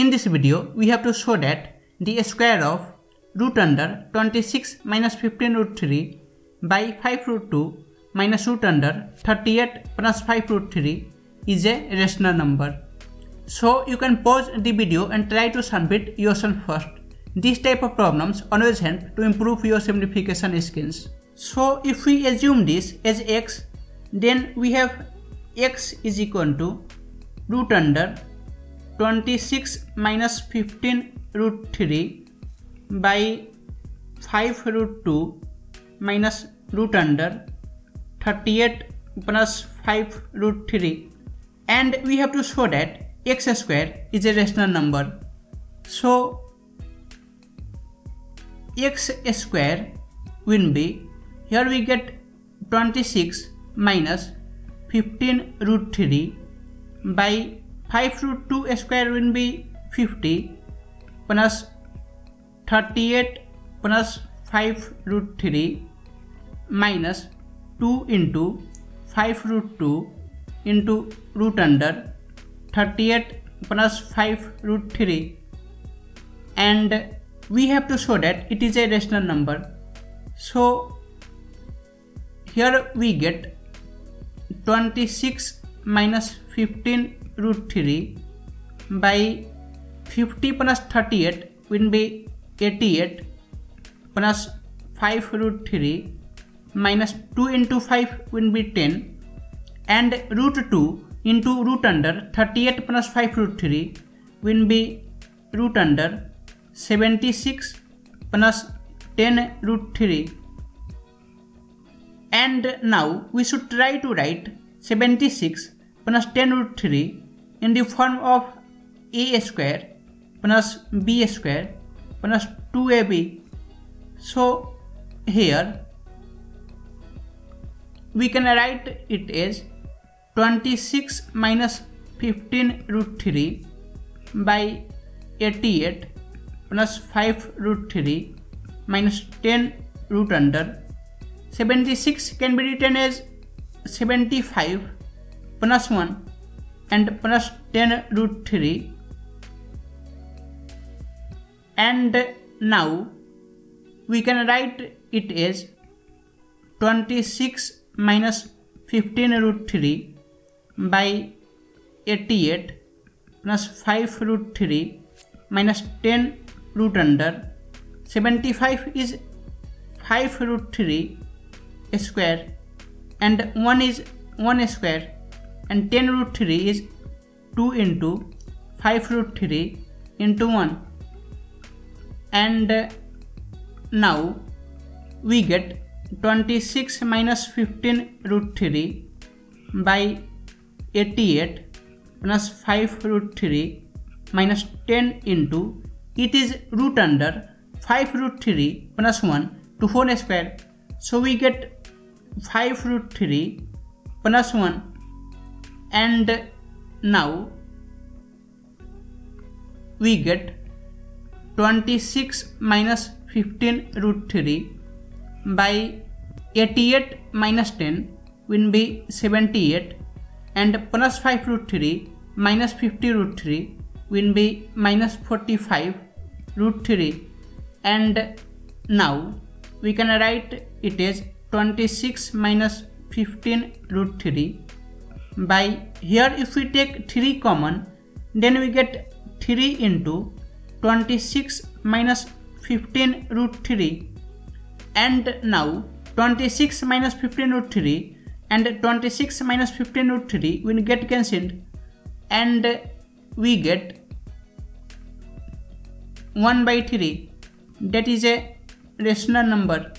In this video, we have to show that the square of root under 26 minus 15 root 3 by 5 root 2 minus root under 38 plus 5 root 3 is a rational number. So you can pause the video and try to solve it yourself first. These type of problems always help to improve your simplification skills. So if we assume this as x, then we have x is equal to root under 26 minus 15 root 3 by 5 root 2 minus root under 38 plus 5 root 3 and we have to show that x square is a rational number. So x square will be here we get 26 minus 15 root 3 by 5 root 2 square will be 50 plus 38 plus 5 root 3 minus 2 into 5 root 2 into root under 38 plus 5 root 3 and we have to show that it is a rational number. So here we get 26 minus 15 root 3 by 50 plus 38 will be 88 plus 5 root 3 minus 2 into 5 will be 10 and root 2 into root under 38 plus 5 root 3 will be root under 76 plus 10 root 3 and now we should try to write 76 plus 10 root 3 in the form of a square plus b square plus 2ab so here we can write it as 26 minus 15 root 3 by 88 plus 5 root 3 minus 10 root under. 76 can be written as 75 plus 1 and plus 10 root 3 and now we can write it as 26 minus 15 root 3 by 88 plus 5 root 3 minus 10 root under. 75 is 5 root 3 square and 1 is 1 square and 10 root 3 is 2 into 5 root 3 into 1 and uh, now we get 26 minus 15 root 3 by 88 plus 5 root 3 minus 10 into it is root under 5 root 3 plus 1 to whole square. So we get 5 root 3 plus 1 and now we get 26 minus 15 root 3 by 88 minus 10 will be 78 and plus 5 root 3 minus 50 root 3 will be minus 45 root 3 and now we can write it as 26 minus 15 root 3 by here if we take 3 common then we get 3 into 26 minus 15 root 3 and now 26 minus 15 root 3 and 26 minus 15 root 3 will get cancelled. And we get 1 by 3 that is a rational number